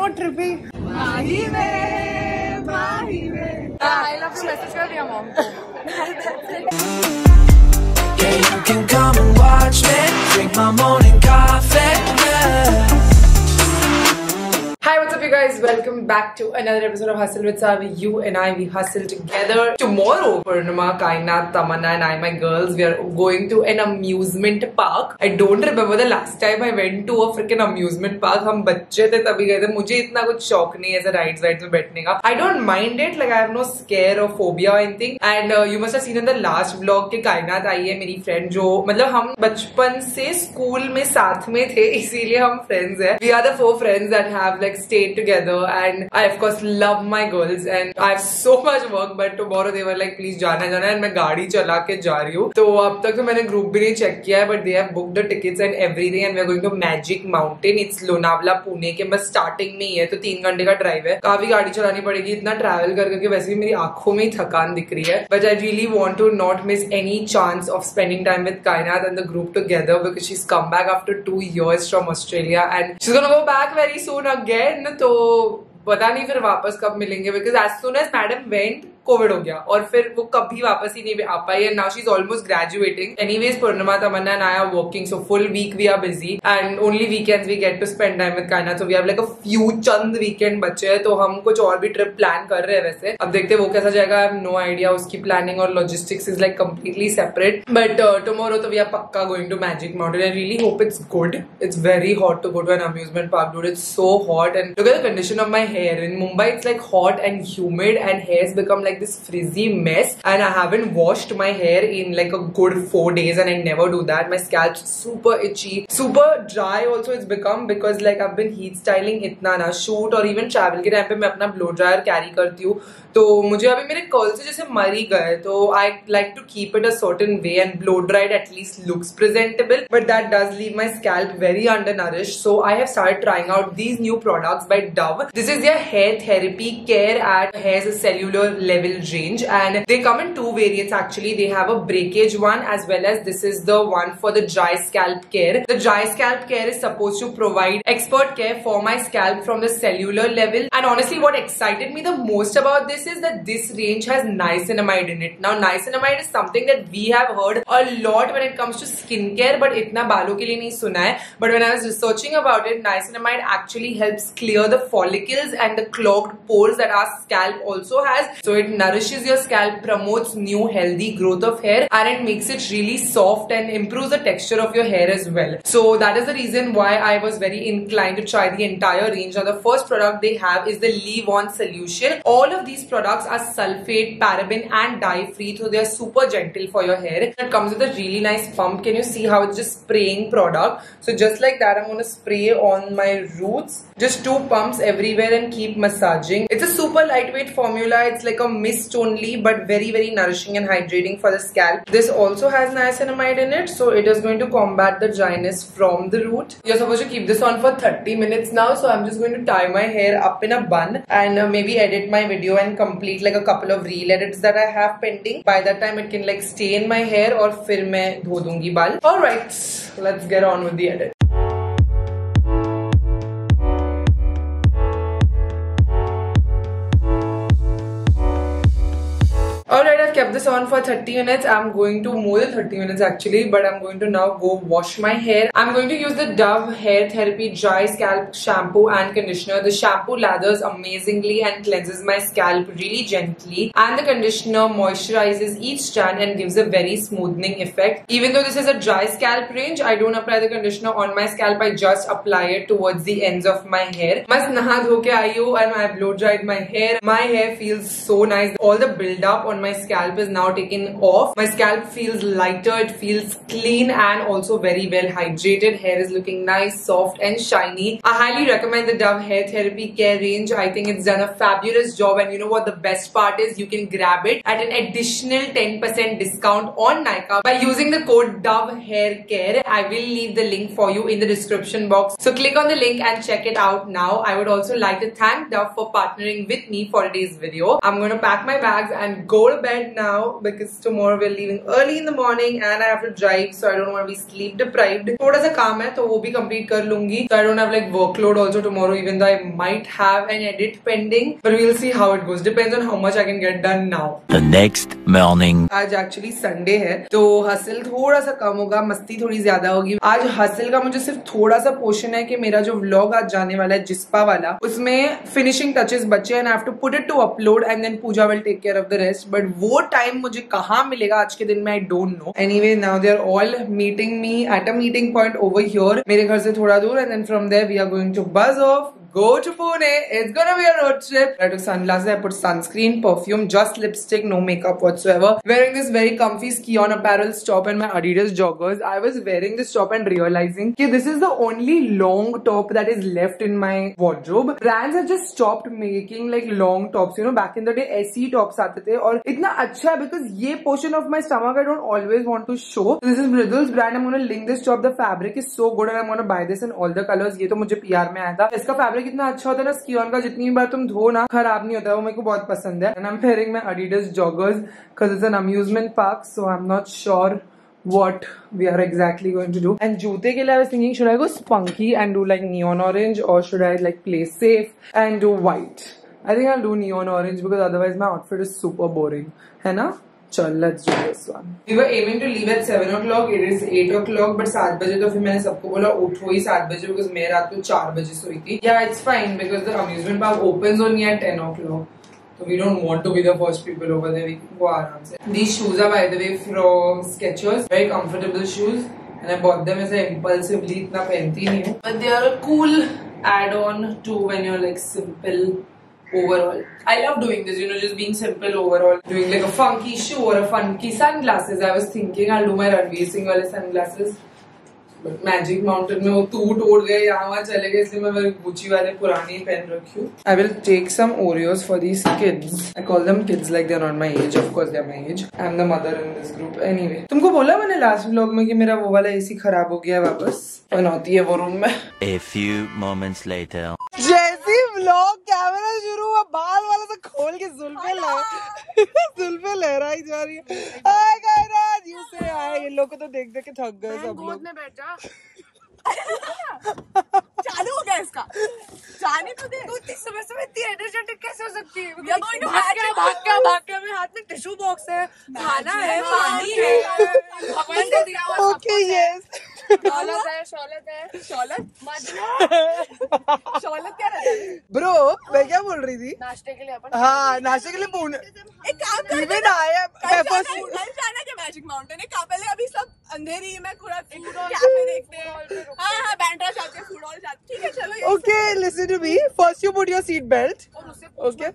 so trippy. I love you message कर दिया mom Yeah, you can come and watch me drink my morning coffee. Guys? Welcome back to another episode of Hustle with Savi. You and I, we hustle together. Tomorrow, Purnima, Kainat, Tamanna, and I, my girls, we are going to an amusement park. I don't remember the last time I went to a freaking amusement park. हम बच्चे थे तभी गए थे मुझे इतना कुछ शौक नहीं है ऐसे राइड्स वाइड्स में बैठने का I don't mind it like I have no scare और phobia anything and you must have seen in the last blog के कायनात आई है मेरी फ्रेंड जो मतलब हम बचपन से स्कूल में साथ में थे इसीलिए हम फ्रेंड्स हैं we are the four friends that have like stayed together and I of course love my girls and I have so much work but tomorrow they were like please जाना जाना and मैं गाड़ी चला के जा रही हूँ तो अब तक तो मैंने ग्रुप भी नहीं चेक किया है but they have booked the tickets and everything and we are going to Magic Mountain it's Lonavala Pune के बस स्टार्टिंग में ही है तो तीन घंटे का ड्राइव है काफ़ी गाड़ी चलानी पड़ेगी इतना ट्रैवल कर करके वैसे भी मेरी आँखों में ही थकान दिख रही है but I really want to not miss any chance of spending time with Kainaat and the group together because she is come back after two years from Australia and she's gonna go back very soon again तो पता नहीं फिर वापस कब मिलेंगे because as soon as madam went Covid हो गया। और फिर वो कभी वापस ही नहीं आ पाई and now she is almost graduating anyways Purnima Tamanna and I are working so full week we are busy and only weekends we get to spend time with Kaina so we have like a few Chand weekend बचे हैं तो हम कुछ और भी trip plan कर रहे हैं वैसे। अब देखते हैं वो कैसा जाएगा। आई हैव नो आइडिया उसकी प्लानिंग और logistics is like completely separate but tomorrow तो वी आर पक्का going to Magic Mountain I really hope it's good it's very hot to go to an amusement park dude it's so hot and look at the condition of my hair. In mumbai, it's like hot and humid and hair's become like this frizzy mess and I haven't washed my hair in like a good four days and I never do that. My scalp's super itchy, super dry also it's become because like I've been heat styling itna na shoot or even travel के time पे मैं अपना blow dryer carry करती हूँ तो मुझे अभी मेरे कर्ल से जैसे मर ही गए तो I like to keep it a certain way and blow dried at least looks presentable but that does leave my scalp very under nourish so I have start trying out these new products by Dove this is their hair therapy care at hair cellular level range and they come in two variants actually they have a breakage one as well as this is the one for the dry scalp care the dry scalp care is supposed to provide expert care for my scalp from the cellular level and honestly what excited me the most about this is that this range has niacinamide in it now niacinamide is something that we have heard a lot when it comes to skincare but itna balon ke liye nahi suna hai but when i was researching about it niacinamide actually helps clear the follicles and the clogged pores that our scalp also has so it nourishes your scalp promotes new healthy growth of hair and it makes it really soft and improves the texture of your hair as well. So that is the reason why I was very inclined to try the entire range. Now the first product they have is the Leave On solution. All of these products are sulfate, paraben and dye free so they are super gentle for your hair. It comes with a really nice pump. Can you see how it's just spraying product? So just like that I'm going to spray on my roots. Just two pumps everywhere and keep massaging. It's a super lightweight formula. It's like a mist only but very very nourishing and hydrating for the scalp. This also has niacinamide in it so it is going to combat the dryness from the root. You're supposed to keep this on for 30 minutes now so I'm just going to tie my hair up in a bun and uh, maybe edit my video and complete like a couple of reel edits that I have pending. By that time it can like stay in my hair or फिर मैं धो दूंगी बाल. Alright, let's get on with the edit. Kept this on for 30 minutes. I'm going to more than 30 minutes actually, but I'm going to now go wash my hair. I'm going to use the Dove Hair Therapy Dry Scalp Shampoo and Conditioner. The shampoo lathers amazingly and cleanses my scalp really gently. And the conditioner moisturizes each strand and gives a very smoothing effect. Even though this is a dry scalp range, I don't apply the conditioner on my scalp. I just apply it towards the ends of my hair. Mas naha dho ke aayi and I blow dried my hair. My hair feels so nice. All the build up on my scalp is now taken off. My scalp feels lighter, it feels clean and also very well hydrated. Hair is looking nice, soft and shiny. I highly recommend the Dove Hair Therapy Care range. I think it's done a fabulous job and you know what the best part is? You can grab it at an additional 10% discount on Nykaa by using the code Dove Hair Care. I will leave the link for you in the description box. So click on the link and check it out now. I would also like to thank Dove for partnering with me for today's video. I'm going to pack my bags and go to bed now because tomorrow we're leaving early in the morning and I have to drive, so I don't want to be sleep deprived. थोड़ा सा काम है तो वो भी complete कर लूँगी. So I don't have like workload also tomorrow, even though I might have an edit pending. But we'll see how it goes. Depends on how much I can get done now. The next morning. आज actually Sunday है तो hustle थोड़ा सा कम होगा मस्ती थोड़ी ज़्यादा होगी आज हसल का मुझे सिर्फ़ थोड़ा सा पोर्शन है कि मेरा जो व्लॉग आज जाने वाला है जिस्पा वाला उसमें फिनिशिंग टचेस बचे and I have to put it to upload and then Pooja will take care of the rest but वो टाइम मुझे कहाँ मिलेगा आज के दिन, में I don't know any way now they are all meeting me at a meeting point over here मेरे घर से थोड़ा दूर and then from there we are going to bus of go to Pune. It's gonna be a road trip. I took sunglasses, I put sunscreen, perfume, just lipstick, no makeup whatsoever. Wearing this very comfy ski-on apparel top and my Adidas joggers. I was wearing this top and realizing कि this is the only long top that is left in my wardrobe. Brands have just stopped making like long tops. You know, back in the day ऐसी tops आते थे और इतना अच्छा है because ये my stomach I don't always want to show. This is Mridul's brand. I'm gonna link this top. The fabric is so good and I'm gonna buy this in all the colors. ये तो मुझे PR में आया था. इसका fabric इतना अच्छा होता है ना स्कीन का जितनी भी बार तुम धो ना, खराब नहीं होता, वो मेरे को बहुत पसंद है। And I am pairing joggers because is an amusement park so I am not sure what we are exactly going to do and जूते के लिए singing should I go spunky and do like neon orange और should I like play safe and do white I think I do neon orange because otherwise my outfit is super boring है ना? चल let's do this one we we're aiming to leave at seven o'clock it is eight o'clock but सात बजे तो फिर मैंने सबको बोला उठो ही सात बजे बिकॉज़ मैं रात को चार बजे सोई थी या it's fine because the amusement park open only at ten o'clock So we don't want to be the first people over there. We can go around. These shoes are by the way from Skechers. Very comfortable shoes. And I bought them as a impulsively. इतना पहनती नहीं हूँ. But they are a cool add-on to when you're like simple overall. I love doing this, you know, just being simple overall. Doing like a funky shoe or a funky sunglasses. I was thinking I'll do my Ranveer Singh sunglasses. But Magic Mountain में वो टूट उड़ गए यहाँ वहाँ चले गए इसलिए मैं गुची वाले पुरानी पहन रखी हूँ। I will take some Oreos for these kids I call them kids like they are not my age of course they are my age I am the mother in this group anyway तुमको बोला मैंने last vlog में कि मेरा वो वाला AC खराब हो गया है वापस बनौती है वो रूम में। A few moments later. जैसे व्लॉग कैमरा शुरू हुआ बाल वाला तो खोल के जुल्फे लह जुल्फे लहराई जा रही है हाय गायराज यू से हाय ये लोग को तो देख देख के थक गए सब लोग। में बैठ जा चालू हो गया इसका? जाने तो दे। तू इतनी समय समय इतनी एनर्जेटिक कैसे हो सकती है? भाग के भाग के भाग के मेरे हाथ में टिश्यू बॉक्स है खाना है पानी है। ने ओके यस शौलत है शौलत है। शौलत? शौलत क्या रहता है? ब्रो मैं क्या बोल रही थी? नाश्ते के लिए अपन हाँ नाश्ते के लिए पूर्ण एक काम कर इवन आया कल जाना कल जाना क्या मैजिक माउंटेन है कहाँ पहले अभी सब अंधेरी में पूरा कैफ़े देखते हैं। हाँ हाँ। बैंड्रा जाते हैं फ़ूड हॉल जाते ठीक है चलो okay listen to me first you put your seat belt okay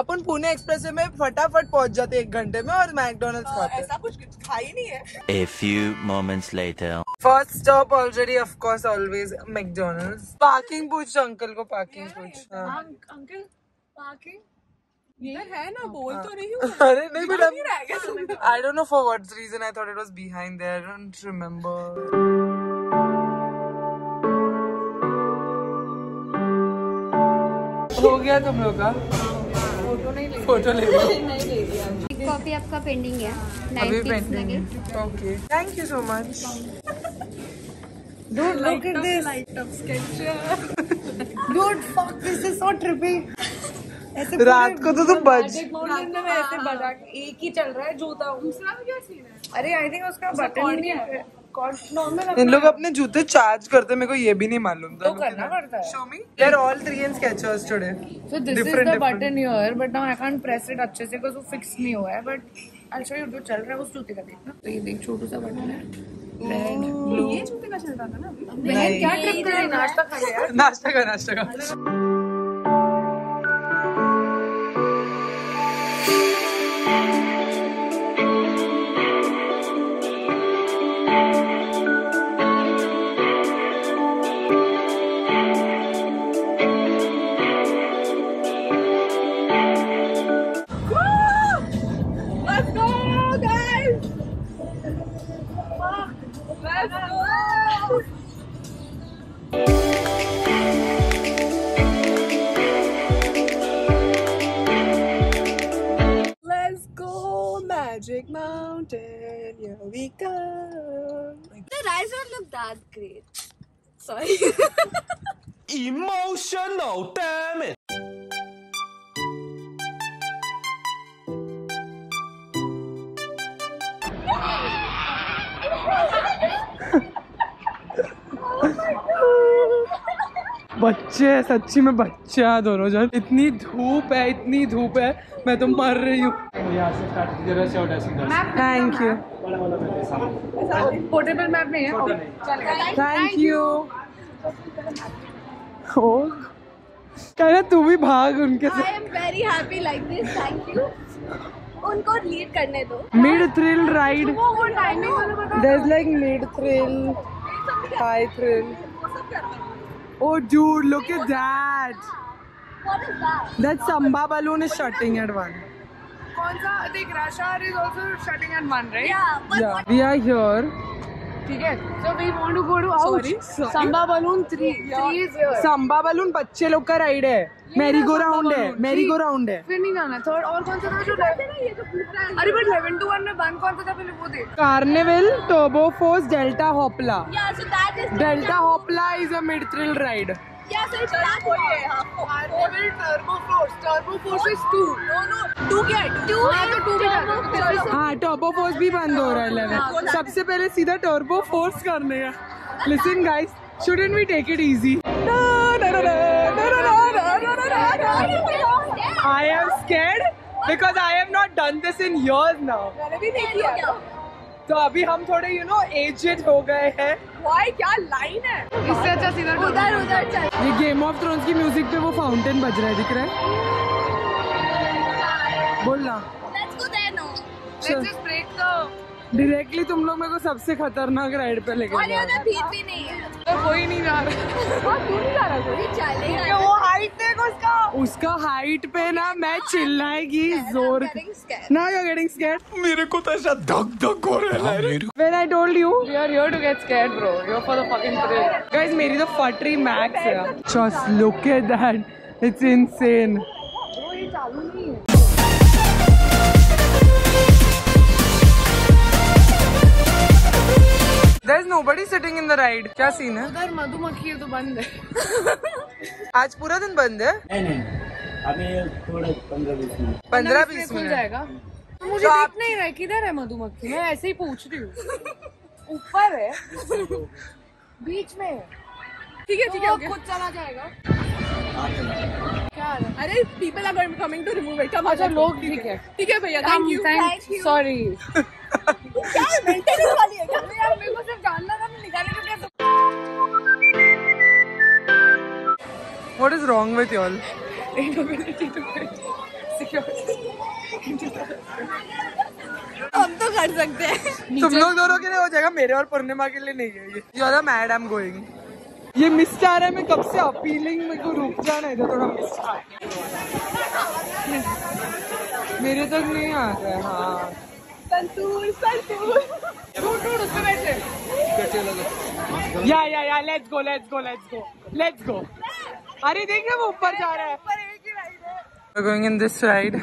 upon Pune expressway में फटाफट पहुँच जाते एक घंटे में और मैकडोनल्ड्स हाँ, खाते ऐसा कुछ खाई नहीं है। A few moments later. First stop already of course always McDonald's parking पूछ अंकल को पार्किंग पूछ। हाँ। अंकल पार्किंग है ना बोल तो रही हूँ। अरे नहीं नहीं but I don't know for what reason I thought it was behind there I don't remember हो गया तुम लोग का? फ़ोटो नहीं ले फ़ोटो ले कॉपी आपका पेंडिंग है। अभी pending okay thank you so much Dude, look at this. Light up sketch. Dude, fuck, this is so trippy. ऐसे रात को तो तुम बज माउंटेन में ऐसे बजा एक ही चल रहा है जूता दूसरा क्या सीन है अरे आई थिंक उसका बटन ही नहीं है इन लोग अपने जूते चार्ज करते मेरे को ये भी नहीं मालूम था तो करना पड़ता है show me all three in Skechers today now I can't अच्छे से वो fix नहीं हुआ है. But I'll show you जो चल रहा है उस जूते का देखना. तो ये देख छोटू सा बटन है. Red, blue. ये जूते का चल रहा था ना बहन क्या ट्रिप कर रही नाश्ता खा यार. नाश्ता का नाश्ता का। Sorry. Emotional, damn it. बच्चे हैं, सच्ची में बच्चे हैं दोनों जन। इतनी धूप है इतनी धूप है मैं तो मर रही हूँ। थैंक यू पोर्टेबल मैप में है थैंक यू तू भी भाग उनके साथ I am very happy like this. Thank you. उनको लीड करने दो mid thrill ride there is like mid thrill high thrill Oh dude, look at that. What is that? That's Samba balloon is shutting at one. सा? Is Yeah, but Yeah, we are here. ठीक है so we want to go to sorry. Samba balloon 3 3 is here Samba balloon बच्चे लोग का ride है. Merry go round है merry go round है. फिर नहीं जाना थर्ड और कौन सा था जो ये तो अरे बट 11 टू 1 में बंद कौन सा था पहले वो देख। Carnival Turbo Force Delta Hopla Yeah, so that is Delta Hopla is a mid thrill ride भी बंद हो रहा है लेवल सबसे पहले सीधा टर्बो फोर्स करने का listen guys shouldn't we take it easy I am scared because I am not done this in your now तो अभी हम थोड़े यू नो एजेड हो गए हैं। भाई क्या लाइन है? इससे अच्छा सीधा उधर उधर चल। ये गेम ऑफ़ थ्रोन्स की म्यूज़िक पे वो फाउंटेन बज रहा है दिख रहा है? बोलना डायरेक्टली तुम लोग मेरे को सबसे खतरनाक राइड पे लेके जाओ उधर भीड़ भी नहीं है। तो कोई नहीं जा रहा। तू नहीं जा रहा कोई चलेगा देख उसका। उसका हाइट पे ना मैं चिल्लाएगी ज़ोर ना यू गेटिंग स्कैर्ड मेरे को तो ऐसा धक धक हो रहा है। When I told you We are here to get scared, bro. You're for the fucking thrill. Guys मेरी तो फटरी मैक्स है। Just look at that it's insane There is nobody sitting in the ride. क्या scene है? उधर मधुमक्खी है तो बंद है। आज पूरा दिन बंद है? नहीं नहीं अभी थोड़े पंद्रह बीस मिनट। पंद्रह बीस मिनट। जाएगा तो मुझे दिख नहीं रहा किधर है मधुमक्खी मैं ऐसे ही पूछ रही हूँ। ऊपर है। बीच में है। ठीक है ठीक है खुद चला जाएगा। क्या? अरे people are coming to remove it. Come अच्छा लोग ठीक है। ठीक है भैया thank you. Thank you sorry क्या मेंटेनेंस वाली है क्या? मेरे को सिर्फ़ जानना था What is wrong with y'all? हम तो कर सकते हैं। तुम लोग दोनों के लिए हो जाएगा मेरे और पूर्णिमा के लिए नहीं है ये। ज़्यादा मैड आई एम गोइंग ये मिस आ रहा है मैं कब से अपीलिंग मेरे को रुक जाना है थोड़ा मिस आ मेरे तक नहीं आ रहा है हाँ। संतूर संतूर। या या या let's go let's go let's go let's go अरे देखिए वो ऊपर जा रहा है। Going in this ride.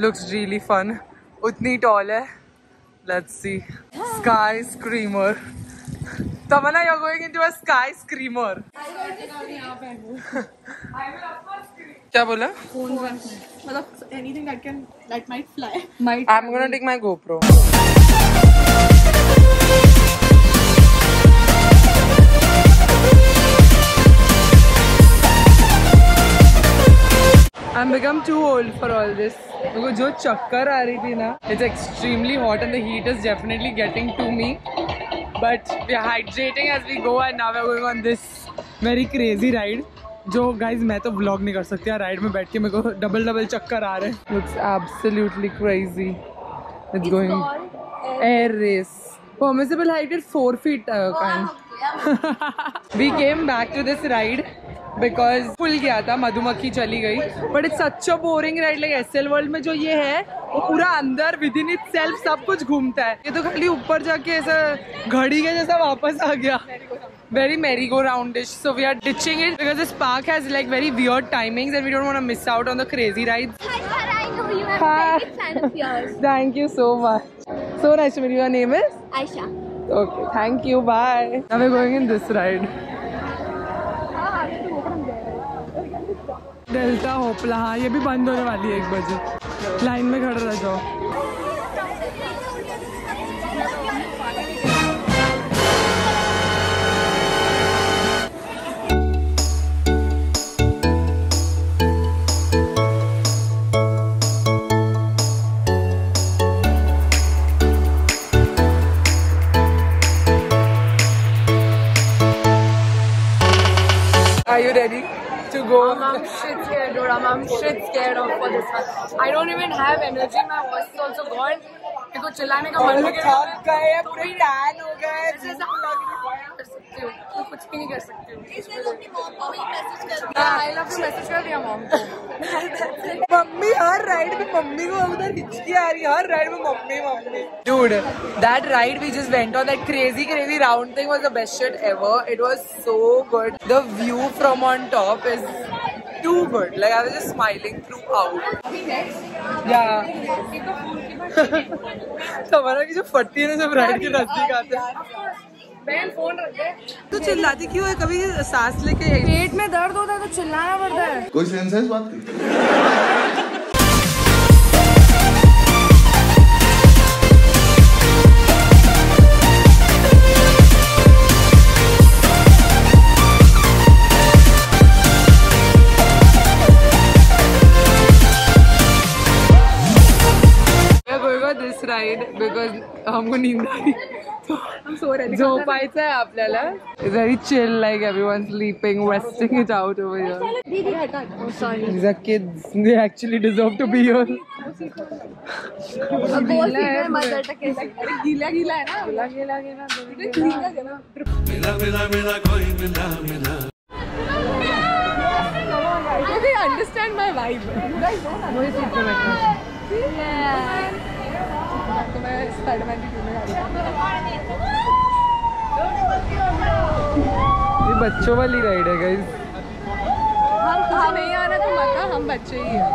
Looks really fun. उतनी टॉल है। Let's see. sky screamer. क्या बोला? मतलब anything that can that might fly I am gonna take my GoPro I'm become too old for all this. मेरे को जो चक्कर आ रही थी ना It's extremely hot and the heat is definitely getting to me. But we are hydrating as we go and now we're going on this very crazy ride. जो guys मैं तो व्लॉग नहीं कर सकती राइड में बैठ के मेरे को डबल डबल चक्कर आ रहे हैं looks absolutely crazy it's going air race permissible height is 4 feet uh, kind we came back to this ride Because full गया था मधुमक्खी चली गई। But it's such a boring ride like Essel World में जो ये है वो पूरा अंदर विद इन इट सेल्फ सब कुछ घूमता है। ये तो खाली ऊपर जाके ऐसा घड़ी के जैसा वापस आ गया। Very merry go roundish so we are ditching it because this park has like very weird timing and we don't miss out on the crazy rides thank you so much so nice to your name is Ayesha okay thank you bye now we are going in this ride Delta Hopla हाँ ये भी बंद होने वाली है एक बजे। Line में खड़े रह जाओ। I don't even have energy. My voice is also gone. मेरे को चिल्लाने का मन लगे थक गए पूरे टैन हो गए कर सकती हूँ तो कुछ भी नहीं कर सकती हूँ आई लव मैसेज कर दिया मॉम को मम्मी हर राइड में मम्मी को उधर हिचकी आ रही है हर राइड में mummy mummy dude that ride we just went on that crazy crazy round thing was the best shit ever it was so good the view from on top is too good like i was just smiling throughout. Yeah. हमारा की जो फटती है ना जब ride के नज़दीक आते हैं। बहन फ़ोन रख तो चिल्लाती क्यों है? कभी सांस लेके पेट में दर्द होता है तो चिल्लाना पड़ता है। कोई सेंस है इस बात की? Because हमको नींद आ रही झोपायचं आहे आपल्याला very chill like everyone's sleeping resting it out over here these are kids they actually deserve to be here अरे गीला गीला है ना गीला गीला गीला गीला गीला मिला मिला मिला कोई मिला मिला they understand my vibe वही सीट पे बैठना तो मैं स्पाइडरमैन की फ़िल्म में ये बच्चों वाली राइड है गाइस हम तुझे नहीं आना तो मत हम बच्चे ही हैं।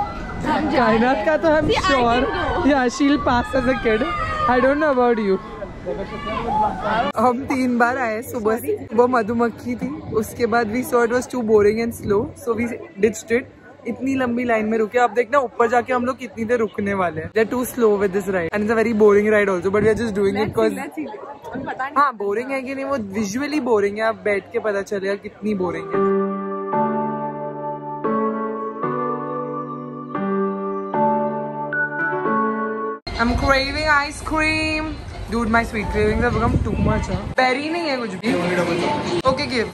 कायनात का तो हम श्योर या शील pass as a kid I don't know about you हम तीन बार आए सुबह से। वो मधुमक्खी थी उसके बाद we saw it was too boring and slow so we ditched it इतनी लंबी लाइन में रुके आप देखना ऊपर जाके हम लोग कितनी देर रुकने वाले हैं too slow with this ride and it's a very boring ride also but we are just doing it because हाँ बोरिंग है कि नहीं वो विजुअली बोरिंग है आप बैठ के पता चलेगा कितनी बोरिंग है I'm craving ice cream. Dude, my sweet cravings have become too much. Huh? Berry नहीं है कुछ भी. Okay, give.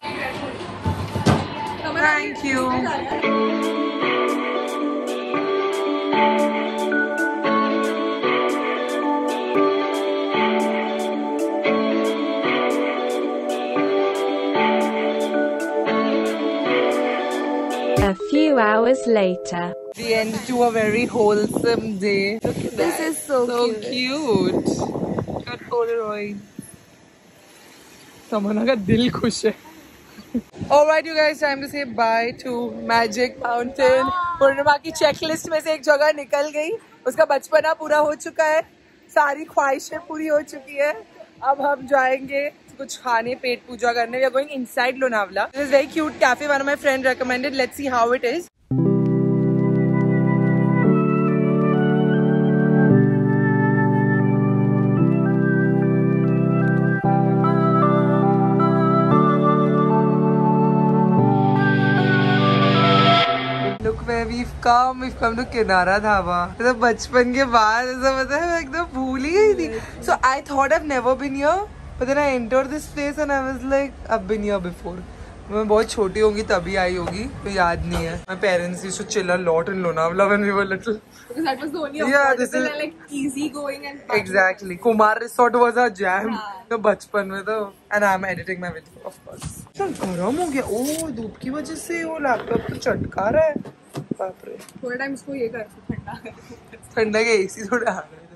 Thank you. A few hours later. The end to a very wholesome day. Look at this that. is so, so cute. cute. Got Polaroid. Samana ka dil khush hai. Alright you guys, time to say bye to Magic Mountain. पूर्णिमा की checklist में से एक जगह निकल गई। उसका बचपना पूरा हो चुका है। सारी ख्वाहिशें पूरी हो चुकी है। अब हम जाएँगे कुछ खाने पेट पूजा करने। We are going inside Lonavala this is very cute café one my friend recommended let's see how it is. Come if come to Kinara Dhaba मतलब तो बचपन के बाद ऐसा पता है एकदम भूल ही गई थी। So I thought I never been your but then I this place and I was like अब बिन योर बिफोर मैं बहुत छोटी होंगी तभी आई होगी तो याद नहीं है। माय पेरेंट्स यू सो चिल्ला लॉट इन लोना love and we were little that was only option that is like easy going and exactly Kumar resort was a jam तो बचपन में तो and I am editing my video of course गर्म हो गया। ओ धूप की वजह से वो लैपटॉप तो चटका रहा है। बाप रे। थोड़ा टाइम इसको ये कर ठंडा ठंडा के एसी थोड़ा आ रहा है।